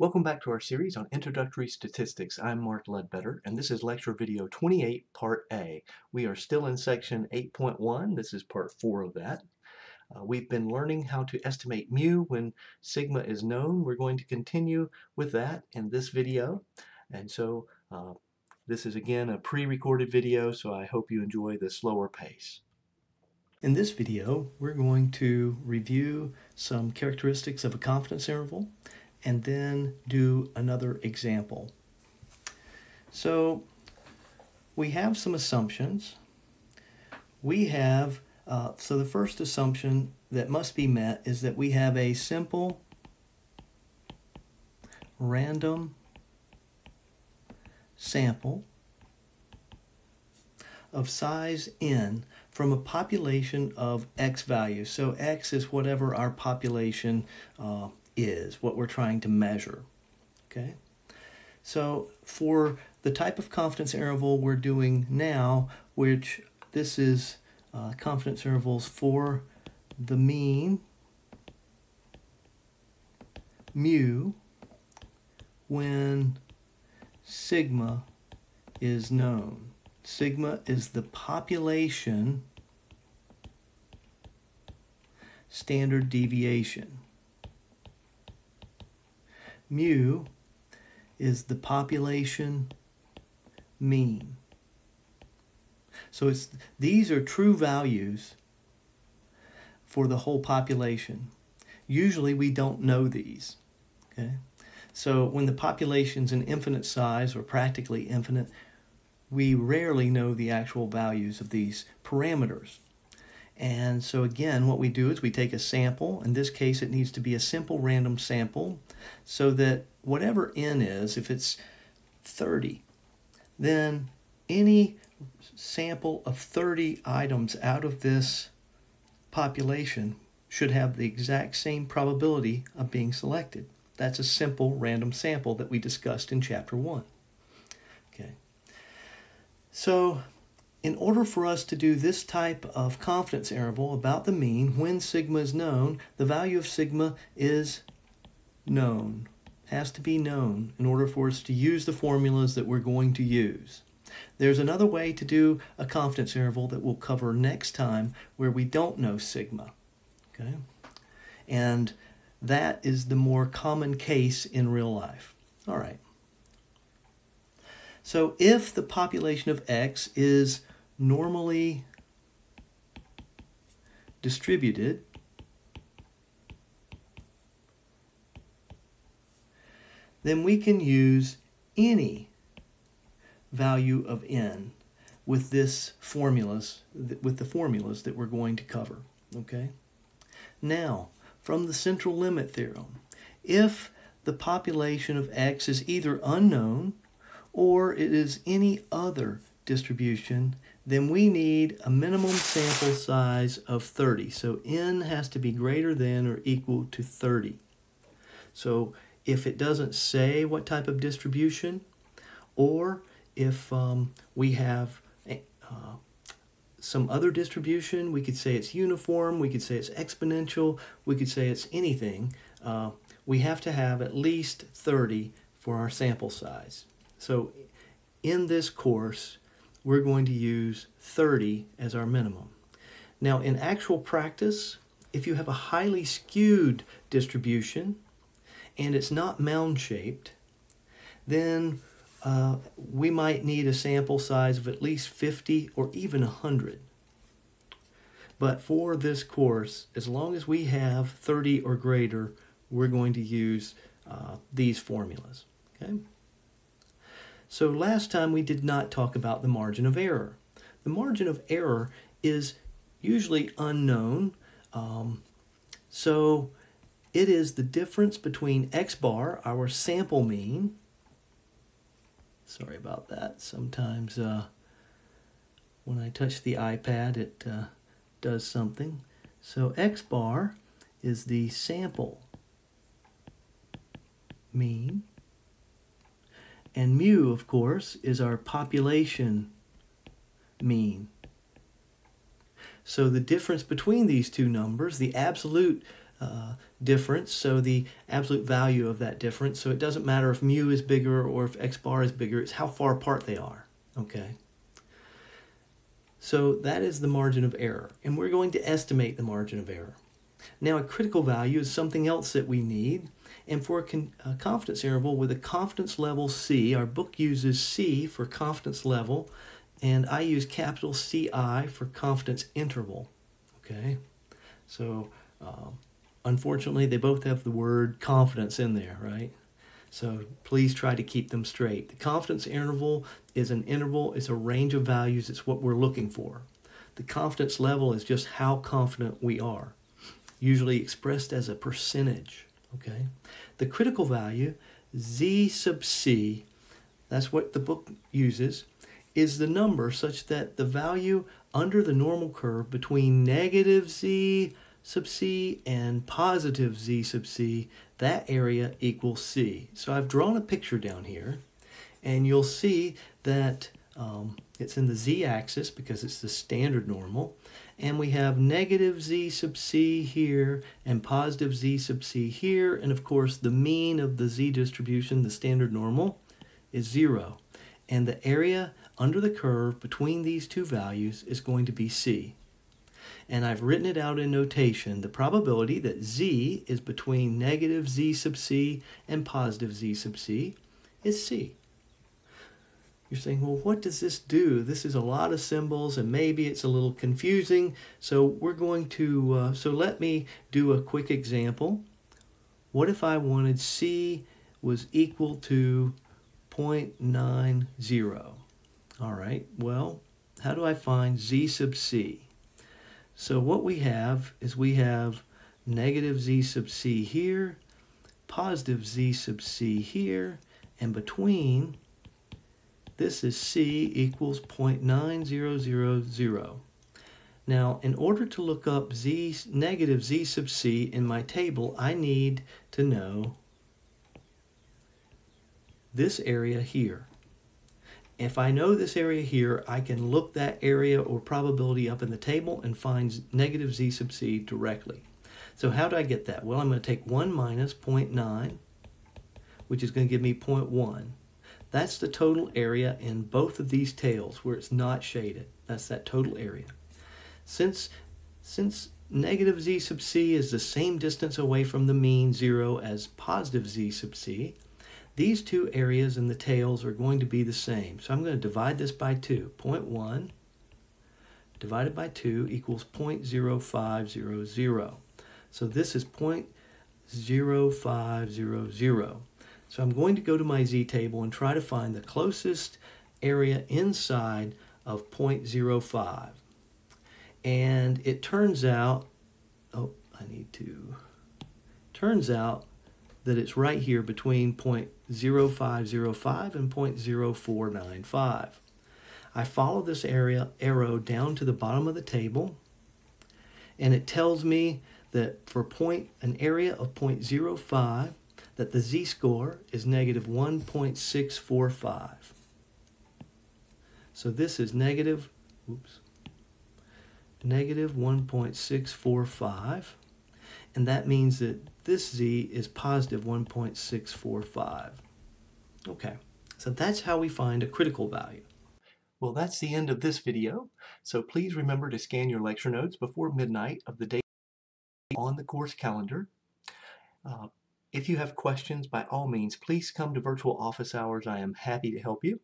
Welcome back to our series on introductory statistics. I'm Mark Ledbetter and this is lecture video 28 part A. We are still in section 8.1. This is part 4 of that. Uh, we've been learning how to estimate mu when sigma is known. We're going to continue with that in this video and so uh, this is again a pre-recorded video so I hope you enjoy the slower pace. In this video we're going to review some characteristics of a confidence interval and then do another example. So we have some assumptions. We have, uh, so the first assumption that must be met is that we have a simple random sample of size n from a population of x values. So x is whatever our population uh, is, what we're trying to measure. Okay? So for the type of confidence interval we're doing now, which this is uh, confidence intervals for the mean mu when sigma is known. Sigma is the population standard deviation mu is the population mean. So it's these are true values for the whole population. Usually we don't know these. Okay? So when the population's an infinite size or practically infinite, we rarely know the actual values of these parameters. And so again, what we do is we take a sample. In this case, it needs to be a simple random sample so that whatever n is, if it's 30, then any sample of 30 items out of this population should have the exact same probability of being selected. That's a simple random sample that we discussed in chapter 1. Okay. So in order for us to do this type of confidence interval about the mean, when sigma is known, the value of sigma is known, has to be known in order for us to use the formulas that we're going to use. There's another way to do a confidence interval that we'll cover next time where we don't know sigma. Okay? And that is the more common case in real life. All right. So if the population of X is normally distributed, then we can use any value of n with this formulas with the formulas that we're going to cover okay? Now from the central limit theorem if the population of x is either unknown or it is any other distribution, then we need a minimum sample size of 30. So n has to be greater than or equal to 30. So if it doesn't say what type of distribution, or if um, we have uh, some other distribution, we could say it's uniform, we could say it's exponential, we could say it's anything, uh, we have to have at least 30 for our sample size. So in this course, we're going to use 30 as our minimum. Now, in actual practice, if you have a highly skewed distribution and it's not mound-shaped, then uh, we might need a sample size of at least 50 or even 100. But for this course, as long as we have 30 or greater, we're going to use uh, these formulas. Okay? So last time we did not talk about the margin of error. The margin of error is usually unknown. Um, so it is the difference between x bar, our sample mean. Sorry about that. Sometimes uh, when I touch the iPad, it uh, does something. So x bar is the sample mean and mu, of course, is our population mean. So the difference between these two numbers, the absolute uh, difference, so the absolute value of that difference. So it doesn't matter if mu is bigger or if x bar is bigger, it's how far apart they are, okay? So that is the margin of error, and we're going to estimate the margin of error. Now a critical value is something else that we need, and for a, a confidence interval with a confidence level C, our book uses C for confidence level, and I use capital CI for confidence interval, okay? So um, unfortunately, they both have the word confidence in there, right? So please try to keep them straight. The confidence interval is an interval, it's a range of values, it's what we're looking for. The confidence level is just how confident we are, usually expressed as a percentage, okay? The critical value, z sub c, that's what the book uses, is the number such that the value under the normal curve between negative z sub c and positive z sub c, that area equals c. So I've drawn a picture down here, and you'll see that um, it's in the z-axis because it's the standard normal, and we have negative z sub c here and positive z sub c here, and of course the mean of the z distribution, the standard normal, is zero. And the area under the curve between these two values is going to be c and I've written it out in notation, the probability that z is between negative z sub c and positive z sub c is c. You're saying, well, what does this do? This is a lot of symbols and maybe it's a little confusing. So we're going to, uh, so let me do a quick example. What if I wanted C was equal to 0.90? All right, well, how do I find Z sub C? So what we have is we have negative z sub c here, positive z sub c here, and between this is c equals 0.9000. Now, in order to look up z negative z sub c in my table, I need to know this area here. If I know this area here, I can look that area or probability up in the table and find negative z sub c directly. So how do I get that? Well, I'm going to take 1 minus 0.9, which is going to give me 0.1. That's the total area in both of these tails where it's not shaded. That's that total area. Since, since negative z sub c is the same distance away from the mean 0 as positive z sub c, these two areas in the tails are going to be the same. So I'm going to divide this by 2. 0.1 divided by 2 equals 0.0500. So this is 0.0500. So I'm going to go to my z table and try to find the closest area inside of 0.05. And it turns out, oh, I need to, turns out that it's right here between 0.0505 and 0.0495. I follow this area arrow down to the bottom of the table and it tells me that for point an area of 0.05 that the z-score is negative 1.645. So this is negative, oops, negative 1.645 and that means that this z is positive 1.645. Okay, so that's how we find a critical value. Well, that's the end of this video, so please remember to scan your lecture notes before midnight of the day on the course calendar. Uh, if you have questions, by all means, please come to virtual office hours. I am happy to help you.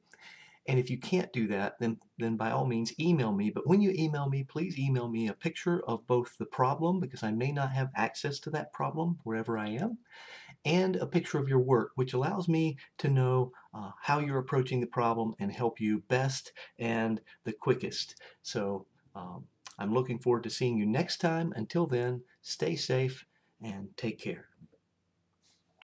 And if you can't do that, then, then by all means email me. But when you email me, please email me a picture of both the problem, because I may not have access to that problem wherever I am, and a picture of your work, which allows me to know uh, how you're approaching the problem and help you best and the quickest. So um, I'm looking forward to seeing you next time. Until then, stay safe and take care.